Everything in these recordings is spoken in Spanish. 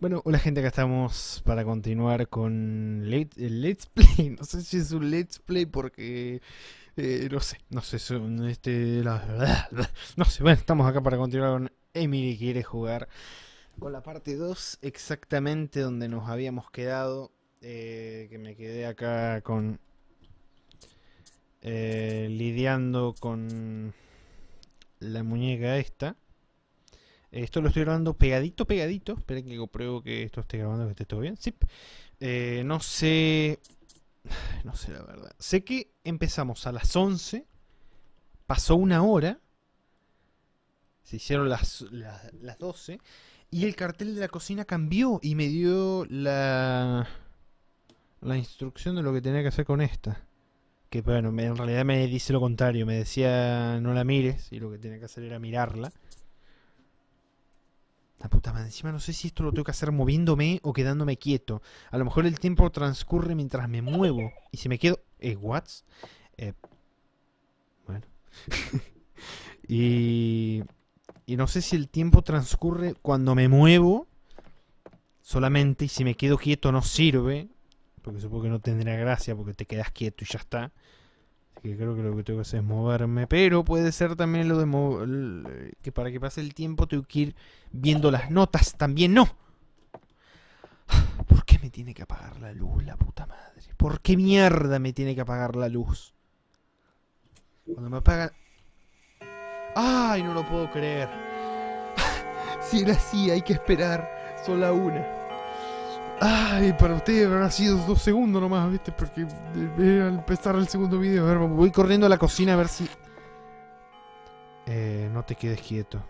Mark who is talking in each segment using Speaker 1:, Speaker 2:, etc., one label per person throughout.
Speaker 1: Bueno, hola gente, acá estamos para continuar con let- el Let's Play. No sé si es un Let's Play porque... eh, no sé, no sé, es un, este... la- no sé, bueno, estamos acá para continuar con Emily quiere jugar con la parte 2 exactamente donde nos habíamos quedado. eh, que me quedé acá con... eh, lidiando con la muñeca esta. Esto lo estoy grabando pegadito, pegadito. Esperen que compruebo que esto esté grabando, que esté todo bien. Sí. Eh, no sé. No sé la verdad. Sé que empezamos a las 11. Pasó una hora. Se hicieron las, las, las 12. Y el cartel de la cocina cambió y me dio la, la instrucción de lo que tenía que hacer con esta. Que bueno, en realidad me dice lo contrario. Me decía no la mires y lo que tenía que hacer era mirarla. La puta madre, encima no sé si esto lo tengo que hacer moviéndome o quedándome quieto. A lo mejor el tiempo transcurre mientras me muevo. Y si me quedo... Eh, what? Eh, bueno. y... Y no sé si el tiempo transcurre cuando me muevo solamente y si me quedo quieto no sirve. Porque supongo que no tendrá gracia porque te quedas quieto y ya está. Que creo que lo que tengo que hacer es moverme. Pero puede ser también lo de que para que pase el tiempo tengo que ir viendo las notas. También no. ¿Por qué me tiene que apagar la luz, la puta madre? ¿Por qué mierda me tiene que apagar la luz? Cuando me apaga... ¡Ay, no lo puedo creer! si era así, hay que esperar. Son la una. Ay, para ustedes habrá sido dos segundos nomás, ¿viste? Porque al empezar el segundo video, a ver, voy corriendo a la cocina a ver si... Eh, no te quedes quieto.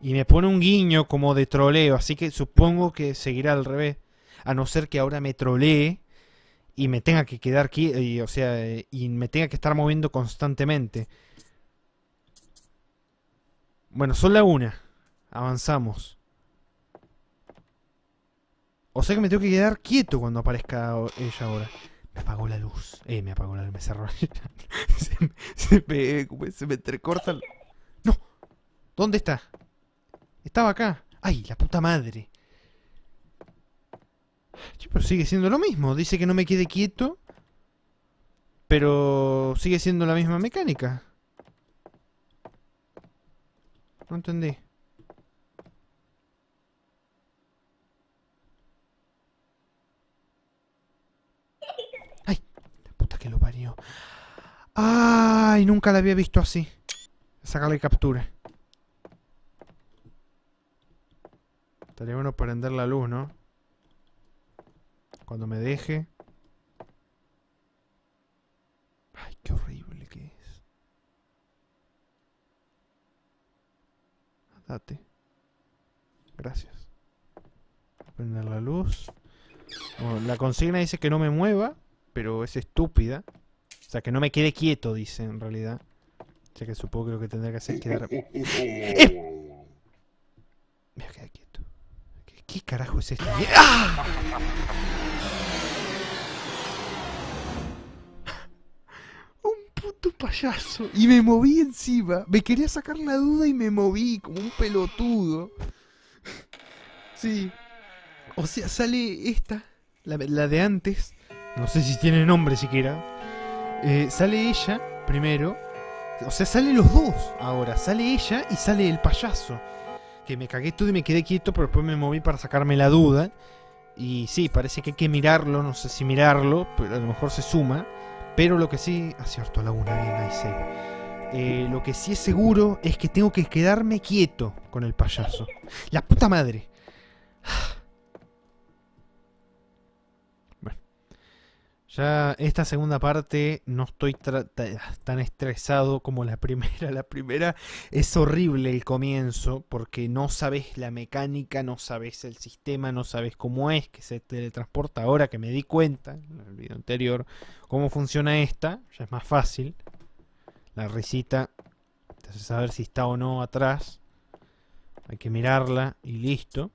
Speaker 1: Y me pone un guiño como de troleo, así que supongo que seguirá al revés. A no ser que ahora me trolee y me tenga que quedar quieto, y, o sea, y me tenga que estar moviendo constantemente. Bueno, son la una. Avanzamos. O sea que me tengo que quedar quieto cuando aparezca ella ahora. Me apagó la luz. Eh, me apagó la luz, me cerró. se, me- se me, como se entrecorta. el- ¡No! ¿Dónde está? Estaba acá. ¡Ay, la puta madre! Che, Pero sigue siendo lo mismo. Dice que no me quede quieto. Pero sigue siendo la misma mecánica. No entendí. ¡Ay! La puta que lo parió. ¡Ay! Nunca la había visto así. Sacarle captura. Estaría bueno prender la luz, ¿no? Cuando me deje. Ay, qué horrible que es. Date. Gracias. Prender la luz. La consigna dice que no me mueva, pero es estúpida. O sea, que no me quede quieto, dice en realidad. O sea, que supongo que lo que tendrá que hacer es quedar... ¡Eh! Me voy a quedar quieto. ¿Qué, qué carajo es esto? ¡Ah! Un puto payaso. Y me moví encima. Me quería sacar la duda y me moví como un pelotudo. Sí. O sea, sale esta, la, la de antes. No sé si tiene nombre siquiera. Eh, sale ella primero. O sea, salen los dos ahora. Sale ella y sale el payaso. Que me cagué todo y me quedé quieto, pero después me moví para sacarme la duda. Y sí, parece que hay que mirarlo. No sé si mirarlo, pero a lo mejor se suma. Pero lo que sí. Acierto a la una, bien, ahí. Eh, lo que sí es seguro es que tengo que quedarme quieto con el payaso. La puta madre. Ya esta segunda parte no estoy tan estresado como la primera. La primera es horrible el comienzo porque no sabes la mecánica, no sabes el sistema, no sabes cómo es que se teletransporta. Ahora que me di cuenta en el video anterior cómo funciona esta, ya es más fácil. La risita te hace saber si está o no atrás. Hay que mirarla y listo.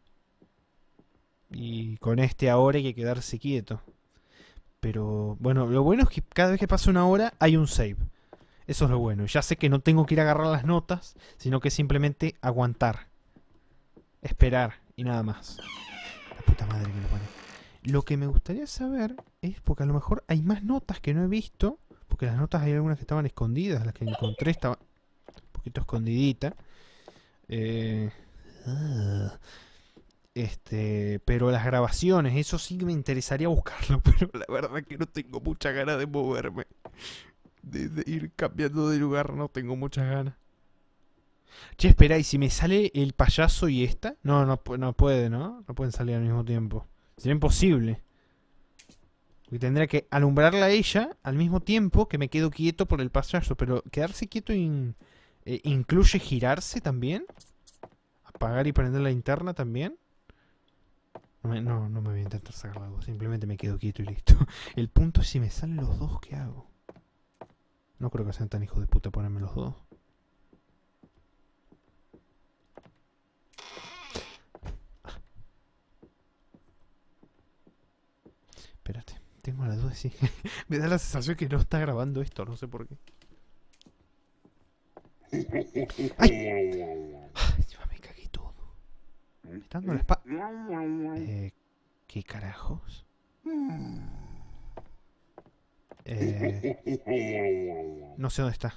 Speaker 1: Y con este ahora hay que quedarse quieto. Pero bueno, lo bueno es que cada vez que pasa una hora hay un save. Eso es lo bueno. Ya sé que no tengo que ir a agarrar las notas, sino que simplemente aguantar. esperar y nada más. La puta madre que lo pone. Lo que me gustaría saber es, porque a lo mejor hay más notas que no he visto, porque las notas hay algunas que estaban escondidas, las que encontré estaban un poquito escondidita. Eh, este, pero las grabaciones, eso sí me interesaría buscarlo, pero la verdad que no tengo mucha ganas de moverme. De, ir cambiando de lugar, no tengo muchas ganas. Che, espera, ¿y si me sale el payaso y esta? No, no, no puede, ¿no? No pueden salir al mismo tiempo. Sería imposible. Porque tendría que alumbrarla a ella al mismo tiempo que me quedo quieto por el payaso. Pero quedarse quieto eh, incluye girarse también. Apagar y prender la linterna también. No, me- no, no me voy a intentar sacar la luz. Simplemente me quedo quieto y listo. El punto es si me salen los dos, ¿qué hago? No creo que sean tan hijos de puta ponerme los dos. Espérate, tengo la duda si. me da la sensación que no está grabando esto, no sé por qué. ¡Ay! Encima me cagué todo. Me está dando la espada. Eh, ¿Qué carajos? Eh, no sé dónde está.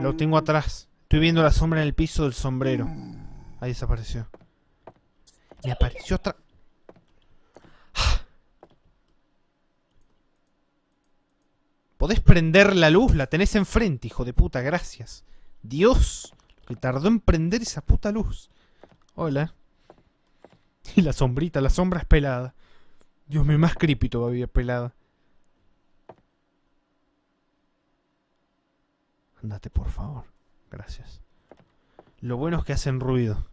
Speaker 1: Lo tengo atrás. Estoy viendo la sombra en el piso del sombrero. Ahí desapareció. Me apareció otra. Podés prender la luz, la tenés enfrente, hijo de puta, gracias. Dios, que tardó en prender esa puta luz. Hola. Y la sombrita, la sombra es pelada. Dios mío, más creepy todavía pelada. Andate, por favor. Gracias. Lo bueno es que hacen ruido.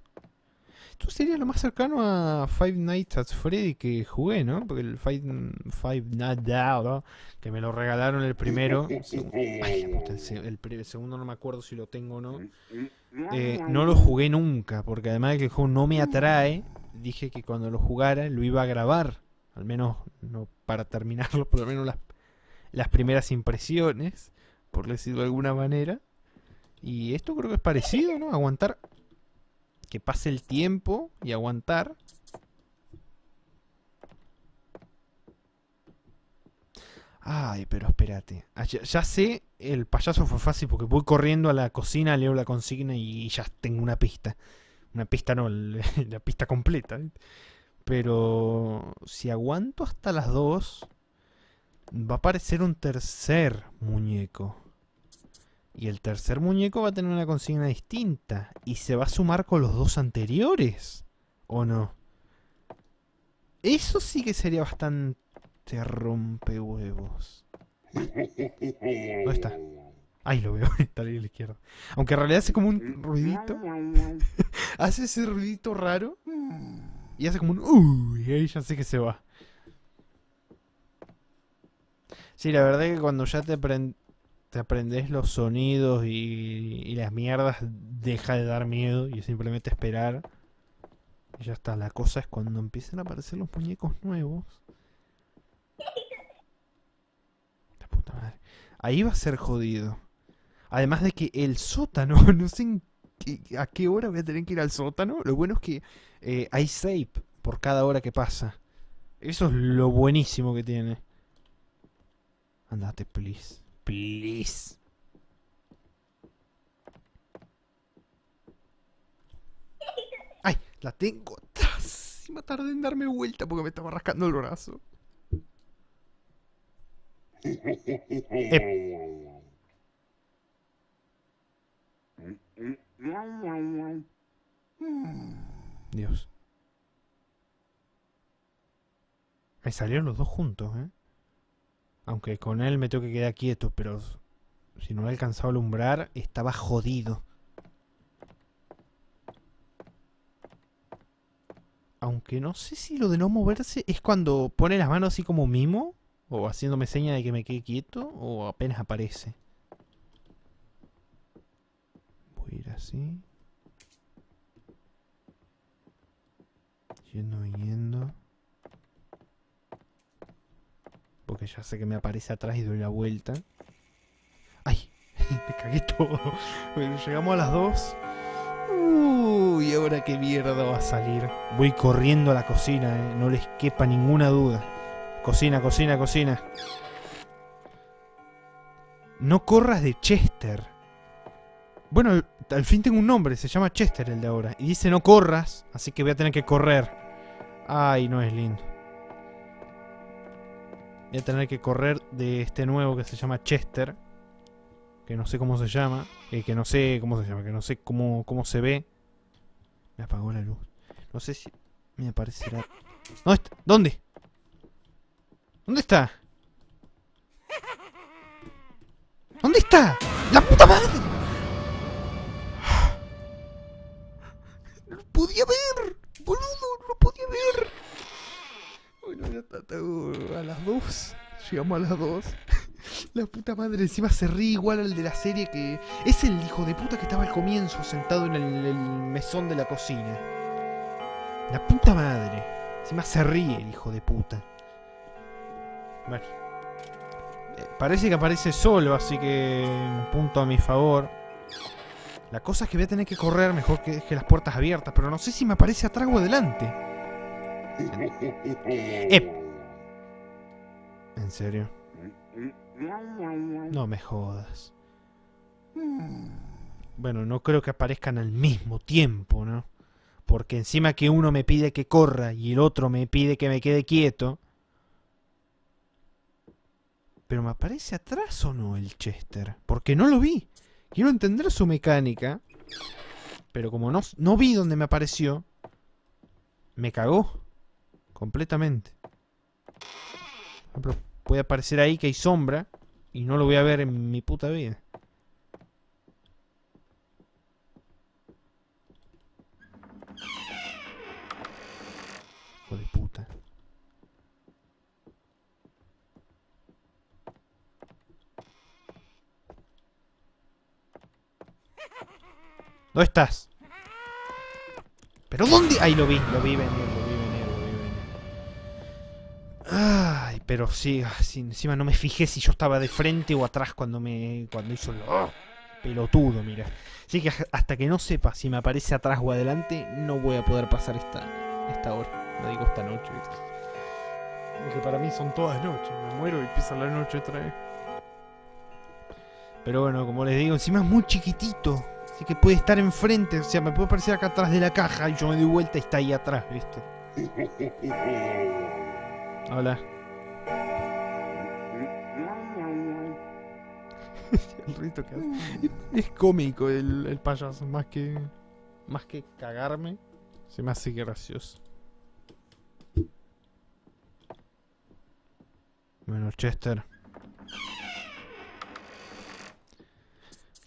Speaker 1: Esto sería lo más cercano a Five Nights at Freddy que jugué, ¿no? Porque el Five, Five Nights at ¿no? que me lo regalaron el primero. Ay, la puta, el, segundo no me acuerdo si lo tengo o no. Eh, no lo jugué nunca, porque además de que el juego no me atrae, dije que cuando lo jugara lo iba a grabar. Al menos no para terminarlo, por lo menos las, las primeras impresiones, por decirlo de alguna manera. Y esto creo que es parecido, ¿no? Aguantar que pase el tiempo y aguantar. Ay, pero espérate. Ah, ya, sé, el payaso fue fácil porque voy corriendo a la cocina, leo la consigna y ya tengo una pista. Una pista no, la pista completa. Pero si aguanto hasta las dos, va a aparecer un tercer muñeco. Y el tercer muñeco va a tener una consigna distinta. Y se va a sumar con los dos anteriores. ¿O no? Eso sí que sería bastante rompehuevos. ¿Dónde está? Ahí lo veo, está ahí a la izquierda. Aunque en realidad hace como un ruidito. hace ese ruidito raro. Y hace como un... Uy, ahí ya sé que se va. Sí, la verdad es que cuando ya te, apren- te aprendes los sonidos y, y las mierdas, deja de dar miedo y simplemente esperar. Y ya está. La cosa es cuando empiezan a aparecer los muñecos nuevos. La Ahí va a ser jodido. Además de que el sótano, no sé en a qué hora voy a tener que ir al sótano. Lo bueno es que eh, hay save por cada hora que pasa. Eso es lo buenísimo que tiene. Andate, please. Please. ¡Ay! La tengo atrás. Me tardé en darme vuelta porque me estaba rascando el brazo. Dios. Me salieron los dos juntos, ¿eh? Aunque con él me tengo que quedar quieto, pero si no le alcanzaba a alumbrar, estaba jodido. Aunque no sé si lo de no moverse es cuando pone las manos así como mimo, o haciéndome seña de que me quede quieto, o apenas aparece. Voy a ir así. Yendo, viniendo. Porque ya sé que me aparece atrás y doy la vuelta. ¡Ay! me cagué todo. Llegamos a las 2. Uy, ahora qué mierda va a salir. Voy corriendo a la cocina, eh, no les quepa ninguna duda. Cocina, cocina, cocina. No corras de Chester. Bueno, al fin tengo un nombre, se llama Chester el de ahora. Y dice no corras, así que voy a tener que correr. Ay, no es lindo. Voy a tener que correr de este nuevo que se llama Chester. Que no sé cómo se llama. Eh, que no sé cómo se llama. Que no sé cómo, cómo se ve. Me apagó la luz. No sé si me aparecerá. ¿Dónde está? ¿Dónde? ¿Dónde está? ¿Dónde está? ¡La puta madre! No lo podía ver, boludo, no lo podía ver. Bueno, ya está, está, a las dos. Llegamos a las dos. La puta madre encima se ríe igual al de la serie que... Es el hijo de puta que estaba al comienzo sentado en el, el mesón de la cocina. La puta madre. Encima se ríe el hijo de puta. Bueno. Eh, parece que aparece solo, así que... Un punto a mi favor. La cosa es que voy a tener que correr mejor que deje las puertas abiertas, pero no sé si me aparece atrás o adelante. Eh. ¿En serio? No me jodas. Bueno, no creo que aparezcan al mismo tiempo, ¿no? Porque encima que uno me pide que corra y el otro me pide que me quede quieto. Pero ¿me aparece atrás o no el Chester? Porque no lo vi. Quiero entender su mecánica. Pero como no, no vi dónde me apareció, me cagó. Completamente. Puede aparecer ahí que hay sombra y no lo voy a ver en mi puta vida. Hijo de puta. ¿Dónde estás? ¿Pero dónde? Ahí lo vi, lo vi venir, lo vi venir, lo vi. Ay, pero sí, ah, sí, encima no me fijé si yo estaba de frente o atrás cuando me cuando hizo el oh, pelotudo, mira. Así que hasta que no sepa si me aparece atrás o adelante, no voy a poder pasar esta esta hora. Lo digo esta noche. Porque para mí son todas noches, me muero y empieza la noche otra vez. Pero bueno, como les digo, encima es muy chiquitito. Así que puede estar enfrente, o sea, me puede aparecer acá atrás de la caja y yo me doy vuelta y está ahí atrás, ¿viste? Hola. el rito que hace. Es cómico el, el payaso, más que. Más que cagarme. Se me hace gracioso. Bueno, Chester.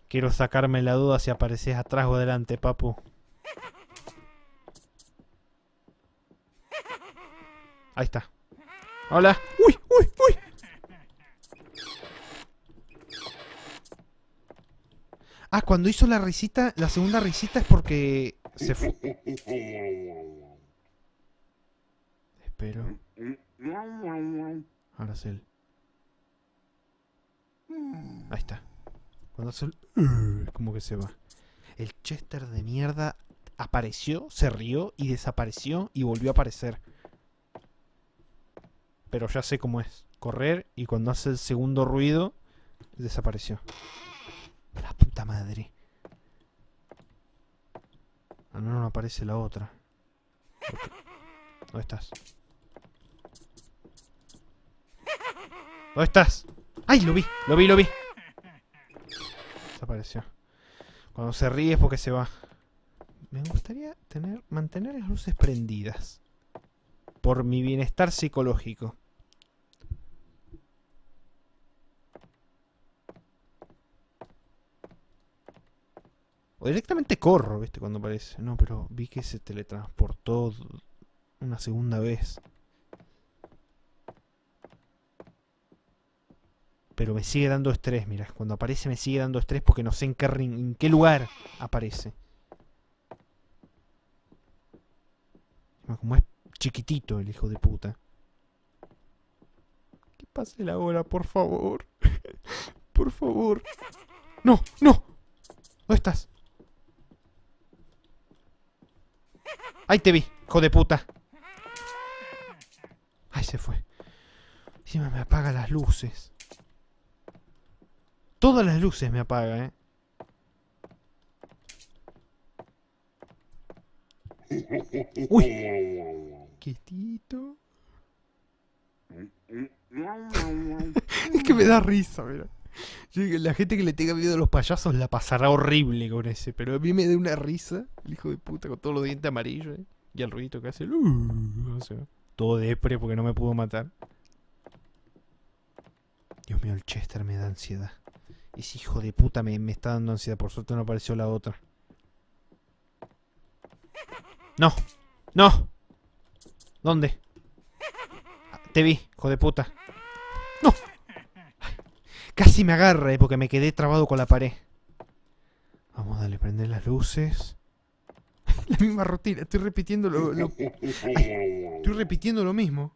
Speaker 1: Quiero sacarme la duda si apareces atrás o adelante, papu. Ahí está. Hola. ¡Uy, uy, uy! Ah, cuando hizo la risita, la segunda risita es porque se fue. Espero. Ahora es él. Ahí está. Cuando hace el... Como que se va. El Chester de mierda apareció, se rió y desapareció y volvió a aparecer. Pero ya sé cómo es. Correr y cuando hace el segundo ruido, desapareció. La puta madre. Al menos no aparece la otra. ¿Dónde estás? ¿Dónde estás? ¡Ay, lo vi! ¡Lo vi, lo vi! Desapareció. Cuando se ríe es porque se va. Me gustaría tener, mantener las luces prendidas. Por mi bienestar psicológico. O directamente corro, ¿viste? Cuando aparece. No, pero vi que se teletransportó una segunda vez. Pero me sigue dando estrés, mira. Cuando aparece me sigue dando estrés porque no sé en qué, en qué lugar aparece. Como es chiquitito el hijo de puta. Que pase la hora, por favor. por favor. no, no. ¿Dónde estás? Ahí te vi, hijo de puta. Ahí se fue. Encima me apaga las luces. Todas las luces me apaga, eh. Uy. Quietito. es que me da risa, mira. La gente que le tenga miedo a los payasos la pasará horrible con ese, pero a mí me da una risa, el hijo de puta, con todos los dientes amarillos, ¿eh? y el ruido que hace. Uh, todo depre porque no me pudo matar. Dios mío, el Chester me da ansiedad. Ese hijo de puta me, me está dando ansiedad, por suerte no apareció la otra. No, no. ¿Dónde? Te vi, hijo de puta. ¡No! Casi me agarra, eh, porque me quedé trabado con la pared. Vamos a darle prender las luces. la misma rutina, estoy repitiendo lo... estoy repitiendo lo mismo.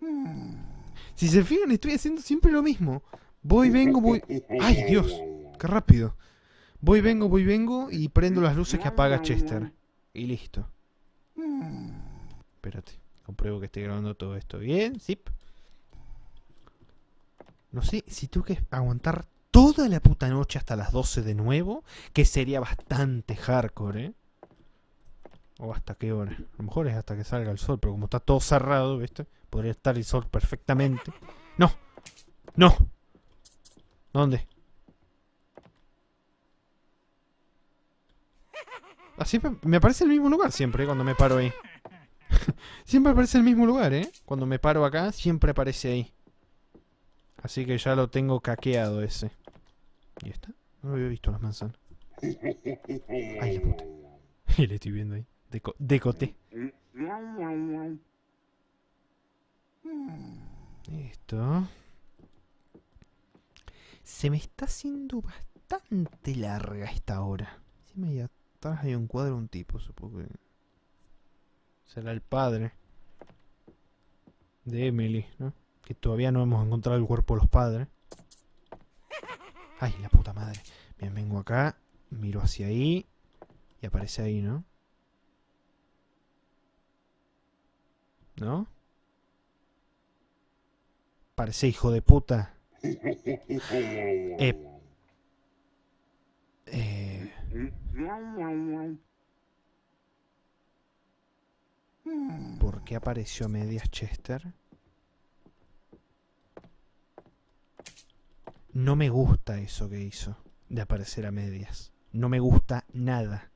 Speaker 1: Si se fijan, estoy haciendo siempre lo mismo. Voy, vengo, voy... ¡Ay, Dios! ¡Qué rápido! Voy, vengo, voy, vengo y prendo las luces que apaga Chester. Y listo. Espérate. Compruebo que esté grabando todo esto bien. Zip. No sé si tengo que aguantar toda la puta noche hasta las 12 de nuevo. Que sería bastante hardcore, ¿eh? O hasta qué hora. A lo mejor es hasta que salga el sol. Pero como está todo cerrado, ¿viste? Podría estar el sol perfectamente. ¡No! ¡No! ¿Dónde? Así me aparece el mismo lugar siempre cuando me paro ahí. siempre aparece el mismo lugar, ¿eh? Cuando me paro acá, siempre aparece ahí. Así que ya lo tengo caqueado ese. ¿Y está? No había visto las manzanas. Ay, la puta. Y le estoy viendo ahí. Deco decote. Listo. Se me está haciendo bastante larga esta hora. Sí me atrás hay un cuadro un tipo, supongo que... Será el padre de Emily, ¿no? Que todavía no hemos encontrado el cuerpo de los padres. Ay, la puta madre. Bien, vengo acá, miro hacia ahí y aparece ahí, ¿no? ¿No? Parece hijo de puta. Eh, eh, ¿Por qué apareció a medias Chester? No me gusta eso que hizo, de aparecer a medias. No me gusta nada.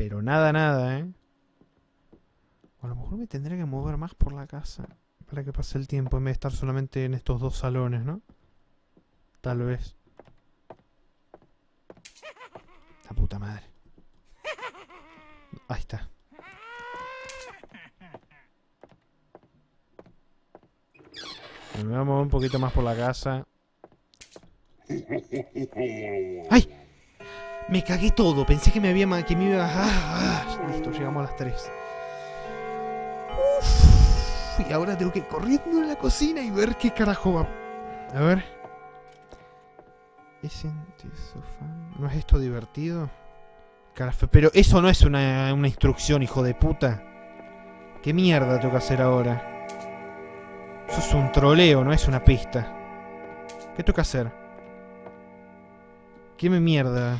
Speaker 1: Pero nada, nada, ¿eh? a lo mejor me tendría que mover más por la casa para que pase el tiempo en vez de estar solamente en estos dos salones, ¿no? Tal vez. La puta madre. Ahí está. Me voy a mover un poquito más por la casa. ¡Ay! Me cagué todo. Pensé que me había que me iba. Ah, ah. Listo, llegamos a las 3. Y ahora tengo que ir corriendo a la cocina y ver qué carajo va. A ver. ¿No es esto divertido? Carajo, pero eso no es una, una instrucción, hijo de puta. ¿Qué mierda tengo que hacer ahora? Eso es un troleo, no es una pista. ¿Qué tengo que hacer? ¿Qué me mierda?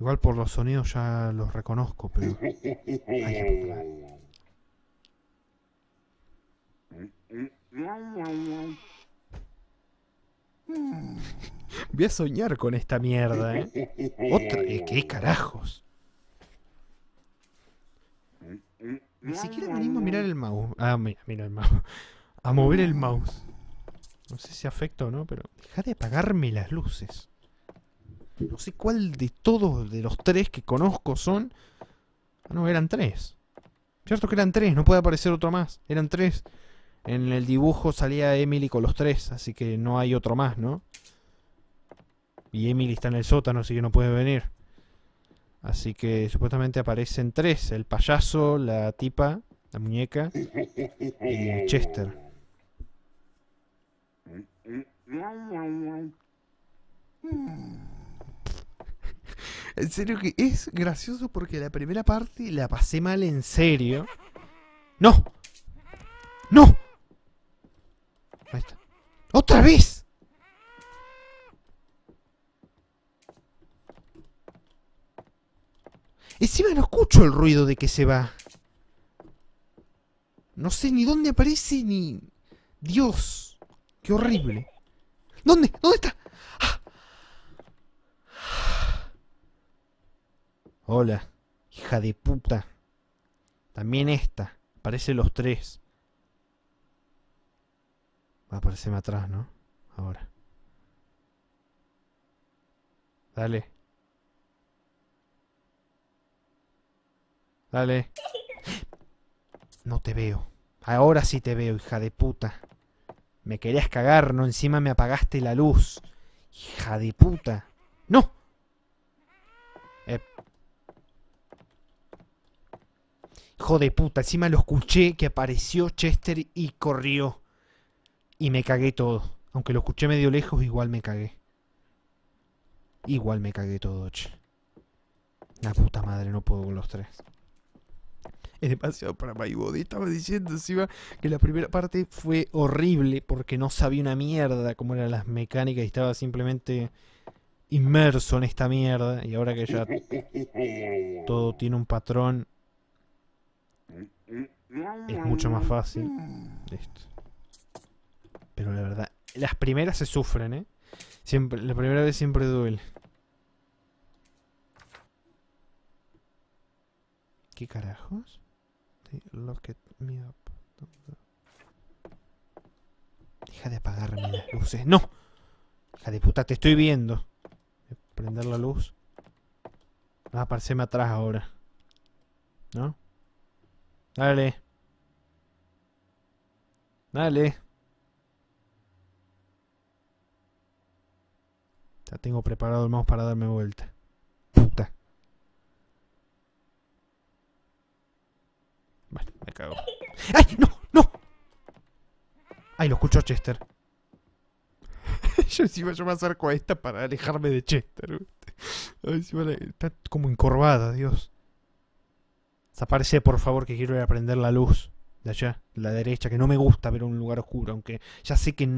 Speaker 1: Igual por los sonidos ya los reconozco, pero... Voy a soñar con esta mierda, ¿eh? Otra... Eh, ¿Qué carajos? Ni siquiera venimos a mirar el mouse. Ah, mira, mira el mouse. A mover el mouse. No sé si afecta o no, pero... Deja de apagarme las luces. No sé cuál de todos de los tres que conozco son. No, eran tres. Cierto que eran tres, no puede aparecer otro más. Eran tres. En el dibujo salía Emily con los tres, así que no hay otro más, ¿no? Y Emily está en el sótano, así que no puede venir. Así que supuestamente aparecen tres: el payaso, la tipa, la muñeca y Chester. En serio que es gracioso porque la primera parte la pasé mal en serio. ¡No! ¡No! Ahí está. ¡Otra vez! Encima no escucho el ruido de que se va. No sé ni dónde aparece ni... Dios, qué horrible. ¿Dónde? ¿Dónde está? ¡Ah! Hola, hija de puta. También esta. Parece los tres. Va a aparecerme atrás, ¿no? Ahora. Dale. Dale. No te veo. Ahora sí te veo, hija de puta. Me querías cagar, no encima me apagaste la luz. Hija de puta. ¡No! Eh. Hijo de puta, encima lo escuché que apareció Chester y corrió. Y me cagué todo. Aunque lo escuché medio lejos, igual me cagué. Igual me cagué todo, che. La puta madre, no puedo con los tres. Es demasiado para Maibody. Estaba diciendo encima que la primera parte fue horrible porque no sabía una mierda cómo eran las mecánicas y estaba simplemente inmerso en esta mierda. Y ahora que ya todo tiene un patrón, es mucho más fácil. Pero la verdad, las primeras se sufren, ¿eh? Siempre, la primera vez siempre duele. ¿Qué carajos? Lock me up. Deja de apagarme las luces. ¡No! Hija de puta, te estoy viendo. Voy a prender la luz. Va a aparecerme atrás ahora. ¿No? Dale. Dale. Ya tengo preparado el mouse para darme vuelta. Puta. Bueno, me cago. ¡Ay! ¡No! ¡No! ¡Ay, lo escuchó Chester! yo encima yo me acerco a esta para alejarme de Chester. Ay, encima está como encorvada, Dios. Desaparece, por favor, que quiero ir a prender la luz de allá, la derecha, que no me gusta ver un lugar oscuro, aunque ya sé que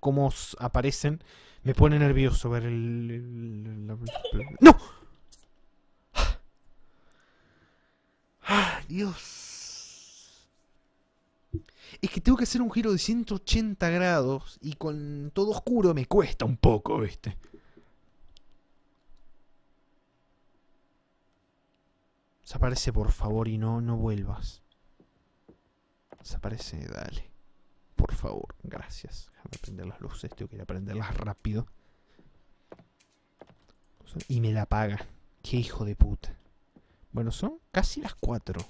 Speaker 1: cómo aparecen, me pone nervioso ver el... ¡No! ¡Ah, Dios! Es que tengo que hacer un giro de 180 grados y con todo oscuro me cuesta un poco, ¿viste? Desaparece, por favor, y no, no vuelvas. Desaparece, dale. Por favor, gracias. Déjame prender las luces, tengo que ir a prenderlas rápido. Y me la apaga. Qué hijo de puta. Bueno, son casi las 4.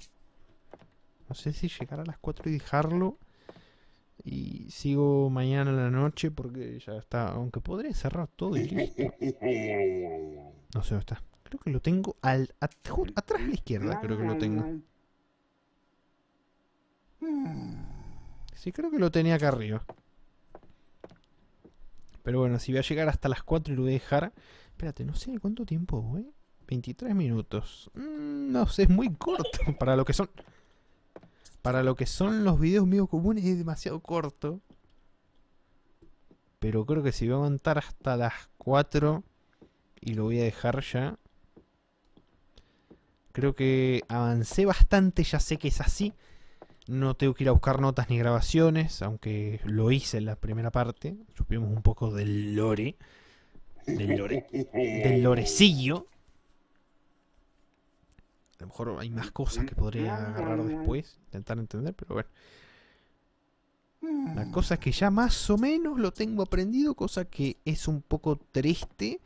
Speaker 1: No sé si llegar a las 4 y dejarlo. Y sigo mañana en la noche porque ya está. Aunque podré cerrar todo y listo. No sé dónde está. Creo que lo tengo al, atrás a la izquierda. Creo que lo tengo. Sí, creo que lo tenía acá arriba. Pero bueno, si voy a llegar hasta las 4 y lo voy a dejar. Espérate, no sé cuánto tiempo voy. 23 minutos. Mm, no sé, es muy corto. Para lo que son. Para lo que son los videos míos comunes es demasiado corto. Pero creo que si voy a aguantar hasta las 4 y lo voy a dejar ya. Creo que avancé bastante, ya sé que es así. No tengo que ir a buscar notas ni grabaciones, aunque lo hice en la primera parte. Supimos un poco del lore. Del lore. Del lorecillo. A lo mejor hay más cosas que podría agarrar después, intentar entender, pero bueno. La cosa es que ya más o menos lo tengo aprendido, cosa que es un poco triste,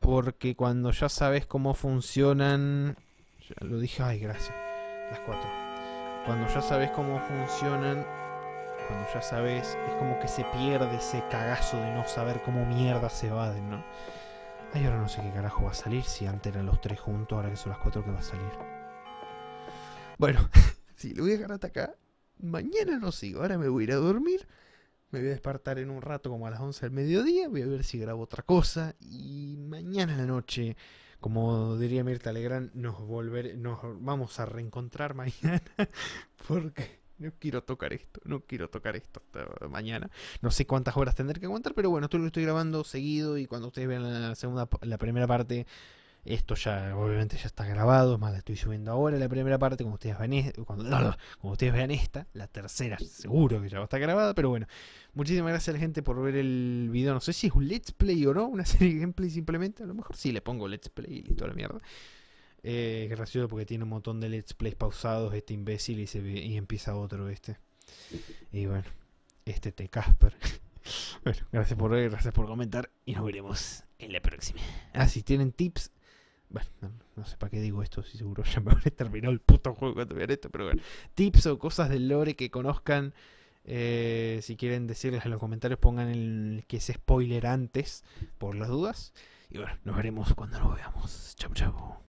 Speaker 1: porque cuando ya sabes cómo funcionan... Ya lo dije, ay, gracias. Las cuatro. Cuando ya sabes cómo funcionan, cuando ya sabes, es como que se pierde ese cagazo de no saber cómo mierda se evaden, ¿no? Ay, ahora no sé qué carajo va a salir. Si antes eran los tres juntos, ahora que son las cuatro que va a salir. Bueno, si lo voy a dejar hasta acá. Mañana no sigo. Ahora me voy a ir a dormir. Me voy a despertar en un rato como a las 11 del mediodía. Voy a ver si grabo otra cosa. Y mañana la noche, como diría Mirta Legrand, nos volver, nos vamos a reencontrar mañana. Porque no quiero tocar esto. No quiero tocar esto hasta mañana. No sé cuántas horas tendré que aguantar. Pero bueno, esto lo estoy grabando seguido. Y cuando ustedes vean la segunda, la primera parte esto ya, obviamente, ya está grabado, más, la estoy subiendo ahora la primera parte, como ustedes vean, esta, cuando, ustedes vean esta, la tercera seguro que ya va a estar grabada, pero bueno, muchísimas gracias a la gente por ver el video, no sé si es un let's play o no, una serie de gameplay simplemente, a lo mejor sí le pongo let's play y toda la mierda. Eh, es gracioso porque tiene un montón de let's plays pausados este imbécil y, se ve, y empieza otro este. Y bueno, este te Casper. bueno, gracias por ver, gracias por comentar y nos veremos en la próxima. Ah, si tienen tips bueno, no, sé para qué digo esto, si seguro ya me habré terminado el puto juego cuando vean esto, pero bueno. Tips o cosas del lore que conozcan. Eh, si quieren decirles en los comentarios, pongan el que es spoiler antes, por las dudas. Y bueno, nos veremos cuando nos veamos. Chau, chau.